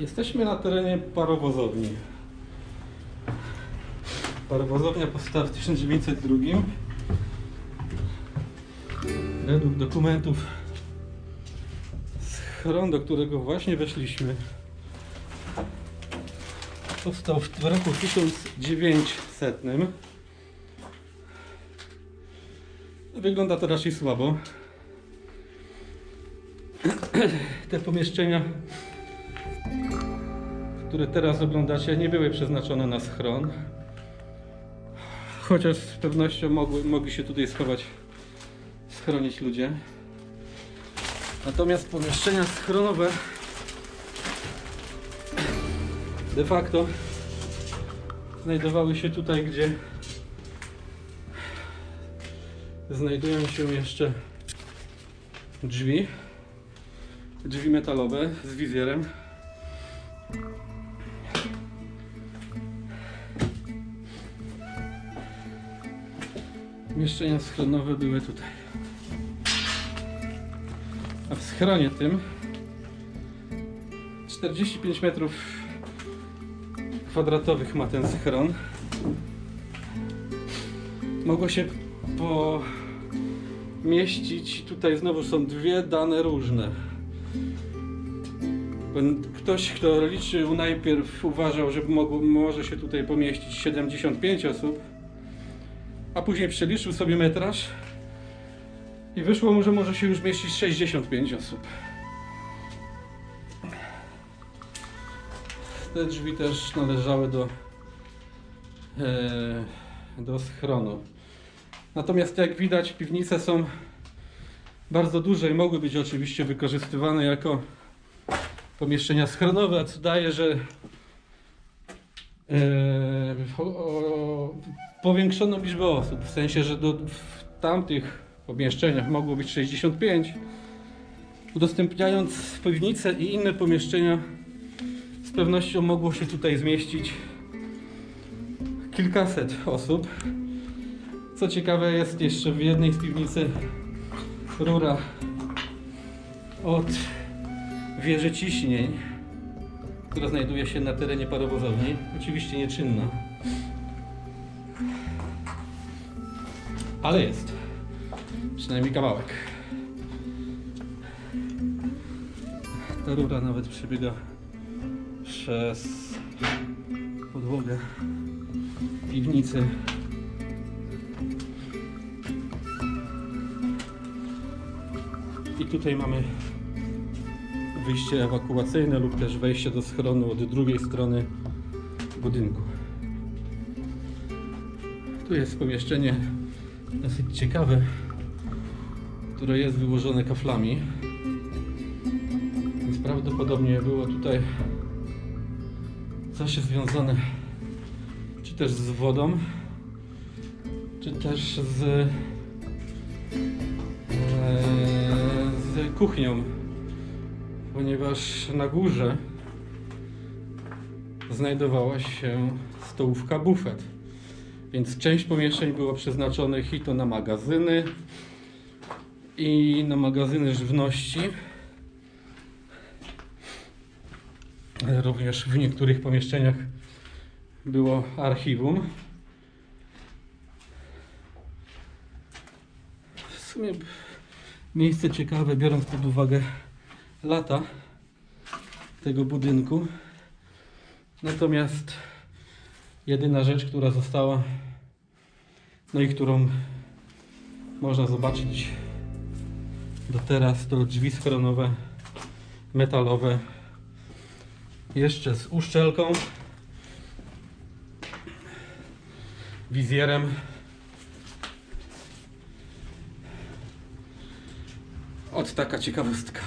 Jesteśmy na terenie parowozowni. Parowozownia powstała w 1902. Według dokumentów schron, do którego właśnie weszliśmy, powstał w roku 1900. Wygląda to raczej słabo. Te pomieszczenia, które teraz oglądacie, nie były przeznaczone na schron. Chociaż z pewnością mogły, mogli się tutaj schować, schronić ludzie. Natomiast pomieszczenia schronowe de facto znajdowały się tutaj, gdzie znajdują się jeszcze drzwi drzwi metalowe z wizjerem Mieszczenia schronowe były tutaj. A w schronie tym 45 metrów kwadratowych ma ten schron. Mogło się pomieścić, tutaj znowu są dwie dane różne. Ktoś, kto liczył najpierw uważał, że mogło, może się tutaj pomieścić 75 osób, a później przeliczył sobie metraż i wyszło mu, że może się już mieścić 65 osób. Te drzwi też należały do, e, do schronu. Natomiast jak widać piwnice są bardzo duże i mogły być oczywiście wykorzystywane jako pomieszczenia schronowe, co daje, że e, o, o, powiększono liczbę osób, w sensie, że do, w tamtych pomieszczeniach mogło być 65, udostępniając piwnice i inne pomieszczenia z pewnością mogło się tutaj zmieścić kilkaset osób. Co ciekawe jest jeszcze w jednej z piwnicy rura od wieży ciśnień, która znajduje się na terenie parowozowni, oczywiście nieczynna. Ale jest. Przynajmniej kawałek. Ta rura nawet przebiega przez podłogę piwnicy. I tutaj mamy wyjście ewakuacyjne lub też wejście do schronu od drugiej strony budynku. Tu jest pomieszczenie dosyć ciekawe, które jest wyłożone kaflami. Więc prawdopodobnie było tutaj coś związane czy też z wodą, czy też z, e, z kuchnią, ponieważ na górze znajdowała się stołówka bufet. Więc część pomieszczeń było przeznaczonych i to na magazyny i na magazyny żywności. Również w niektórych pomieszczeniach było archiwum. W sumie miejsce ciekawe, biorąc pod uwagę lata tego budynku. Natomiast jedyna rzecz, która została, no i którą można zobaczyć do teraz, to drzwi schronowe metalowe. Jeszcze z uszczelką wizjerem. Od taka ciekawostka